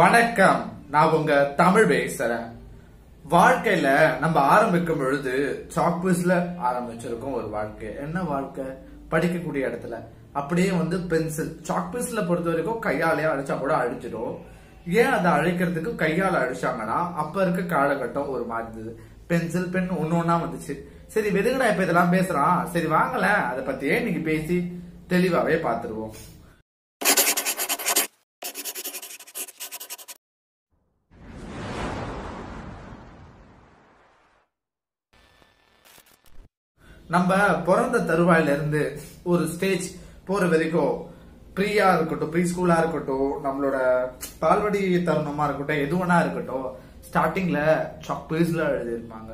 வணக்கம். நான் உங்க தமிழ் பேசுறேன். வாழ்க்கையில நம்ம ஆரம்பிக்கும் பொழுது சாக்பீஸ்ல ஆரம்பிச்சிருக்கோம் ஒரு வாழ்க்கை. என்ன வாழ்க்கை? படிக்கக்கூடிய இடத்துல. அப்படியே வந்து பென்சில் சாக்பீஸ்ல பொறுத்த வரைக்கும் கையாலேயே அடிச்சா கூட அழிச்சிடும் ஏன் அதை அழைக்கிறதுக்கு கையால அடிச்சாங்கன்னா அப்ப இருக்க காலகட்டம் ஒரு மாதிரி இருந்தது. பென்சில் பென் ஒன்னொன்னா வந்துச்சு. சரி வெதுங்கடா இப்ப இதெல்லாம் பேசுறான். சரி வாங்கல அதை பத்தியே இன்னைக்கு பேசி தெளிவாவே பாத்துருவோம் நம்ம பிறந்த தருவாயில இருந்து ஒரு ஸ்டேஜ் போற வரைக்கும் ப்ரீயா இருக்கட்டும் ப்ரீ ஸ்கூலா இருக்கட்டும் நம்மளோட பால்வடி தருணமா இருக்கட்டும் எதுவனா இருக்கட்டும் ஸ்டார்டிங்ல சாக்பீஸ்ல எழுதியிருப்பாங்க.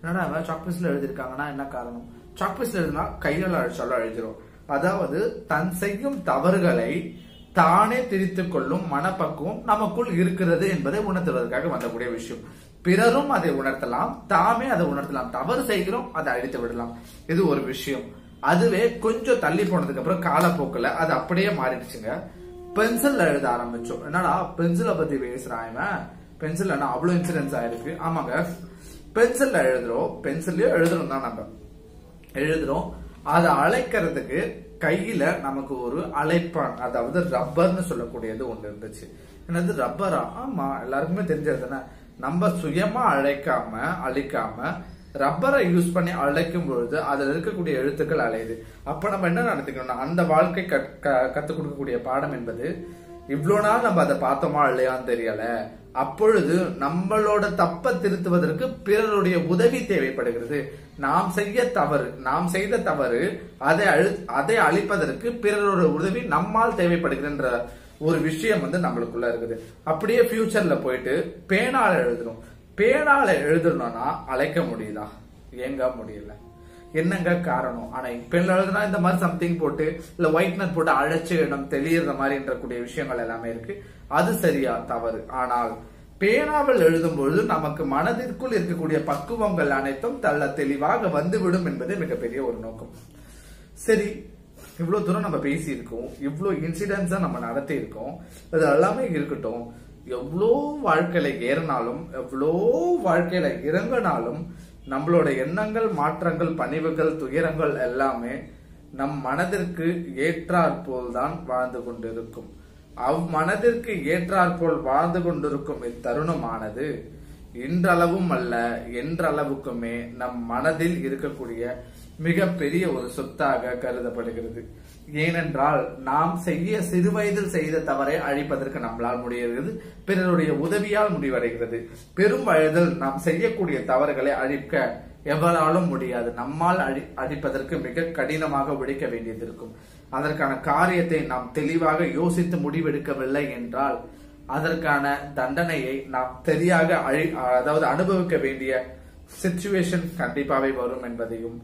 என்னடா அவன் சாக்பீஸ்ல எழுதியிருக்காங்கன்னா என்ன காரணம்? சாக்பீஸ்ல எழுதினா கையால் அழைச்சாலும் அழிஞ்சிரும். அதாவது தன் செய்யும் தவறுகளை தானே திரித்துக் கொள்ளும் மனப்பக்குவம் நமக்குள் இருக்கிறது என்பதை உணர்த்துவதற்காக வந்தக்கூடிய விஷயம். பிறரும் அதை உணர்த்தலாம் தாமே அதை உணர்த்தலாம். தவறு செய்கிறோம் அதை அழித்து விடலாம். இது ஒரு விஷயம். அதுவே கொஞ்சம் தள்ளி போனதுக்கு அப்புறம் காலப்போக்கில் அது அப்படியே மாறிடுச்சுங்க. பென்சில்ல எழுத ஆரம்பிச்சோம். என்னடா பென்சிலை பத்தி பேசுறான் இவன்? பென்சில் அவ்வளவு இன்சூரன்ஸ் ஆயிருக்கு? ஆமாங்க. பென்சில்ல எழுதுறோம். பென்சில்லயும் எழுதுறோம் தான் நம்ம. எழுதுறோம். அதை அழைக்கிறதுக்கு கையில நமக்கு ஒரு அழைப்பான். அதாவது ரப்பர்னு சொல்லக்கூடியது ஒன்று இருந்துச்சு. என்னது ரப்பரா ஆமா எல்லாருக்குமே தெரிஞ்சது தானே. நம்ம சுயமா அழைக்காம அழிக்காம ரப்பரை யூஸ் பண்ணி அழைக்கும் பொழுது அதில் இருக்கக்கூடிய எழுத்துக்கள் அலையுது. அப்ப நம்ம என்ன நடத்திக்கணும்னா அந்த வாழ்க்கை கத்துக் கொடுக்கக்கூடிய பாடம் என்பது இவ்வளோ நாள் நம்ம அதை பார்த்தோமா இல்லையான்னு தெரியல. அப்பொழுது நம்மளோட தப்ப திருத்துவதற்கு பிறருடைய உதவி தேவைப்படுகிறது. நாம் செய்ய தவறு நாம் செய்த தவறு அதை அழு அதை அழிப்பதற்கு பிறரோட உதவி நம்மால் தேவைப்படுகின்ற ஒரு விஷயம் வந்து நம்மளுக்குள்ள இருக்குது. அப்படியே ஃபியூச்சர்ல போயிட்டு பேனால எழுதணும். பேனால எழுதணும்னா அழைக்க முடியுதா? ஏங்க முடியல. என்னங்க காரணம்? ஆனா பெண்ல எழுதுனா இந்த மாதிரி சம்திங் போட்டு இல்ல ஒயிட்னர் போட்டு அழைச்சு இடம் தெளியற மாதிரின்றக்கூடிய விஷயங்கள் எல்லாமே இருக்கு. அது சரியா? தவறு. ஆனால் பேனாவில் எழுதும் பொழுது நமக்கு மனதிற்குள் இருக்கக்கூடிய பக்குவங்கள் அனைத்தும் தள்ள தெளிவாக வந்துவிடும் என்பது மிகப்பெரிய ஒரு நோக்கம். சரி இவ்வளோ தூரம் நம்ம பேசியிருக்கோம் இவ்வளோ இன்சிடென்ட்ஸாக நம்ம நடத்தியிருக்கோம் அது எல்லாமே இருக்கட்டும். எவ்வளோ வாழ்க்கையில ஏறினாலும் எவ்வளோ வாழ்க்கையில இறங்கினாலும் நம்மளோட எண்ணங்கள் மாற்றங்கள் பணிவுகள் துயரங்கள் எல்லாமே நம் மனதிற்கு ஏற்றாற்போல் தான் வாழ்ந்து கொண்டிருக்கும். அவ் மனதிற்கு ஏற்றாற்போல் வாழ்ந்து கொண்டிருக்கும் இத்தருணமானது இன்றளவும் அல்ல என்றளவுக்குமே நம் மனதில் இருக்கக்கூடிய மிகப்பெரிய ஒரு சொத்தாக கருதப்படுகிறது. ஏனென்றால் நாம் செய்ய சிறுவயதில் செய்த தவறை அழிப்பதற்கு நம்மளால் முடிகிறது பிறருடைய உதவியால் முடிவடைகிறது. பெரும் வயதில் நாம் செய்யக்கூடிய தவறுகளை அழிக்க எவராலும் முடியாது. நம்மால் அழி அழிப்பதற்கு மிக கடினமாக உழைக்க வேண்டியது இருக்கும். அதற்கான காரியத்தை நாம் தெளிவாக யோசித்து முடிவெடுக்கவில்லை என்றால் அதற்கான தண்டனையை நாம் சரியாக அழி அதாவது அனுபவிக்க வேண்டிய சிச்சுவேஷன் கண்டிப்பாகவே வரும் என்பதையும்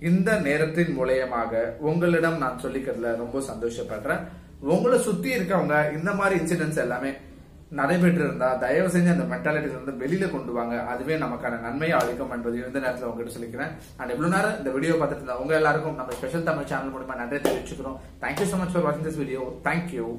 இந்த நேரத்தின் மூலயமாக உங்களிடம் நான் சொல்லிக்கிறதுல ரொம்ப சந்தோஷப்படுறேன். உங்களை சுத்தி இருக்கவங்க இந்த மாதிரி இன்சிடென்ட்ஸ் எல்லாமே நடைபெற்று இருந்தா தயவு செஞ்சு அந்த மென்டாலிட்டில வந்து வெளியில கொண்டு வாங்க. அதுவே நமக்கான நன்மையை அளிக்கும் என்பதையும் இந்த நேரத்தில் உங்ககிட்ட சொல்லிக்கிறேன். அண்ட் இவ்வளவு நேரம் இந்த வீடியோ பார்த்துட்டு இருந்தா உங்க எல்லாருக்கும் நம்ம ஸ்பெஷல் தமிழ் சேனல் மூலமா நன்றி தெரிவிச்சுக்கிறோம். Thank you so much for வாட்சிங் திஸ் வீடியோ தேங்க்யூ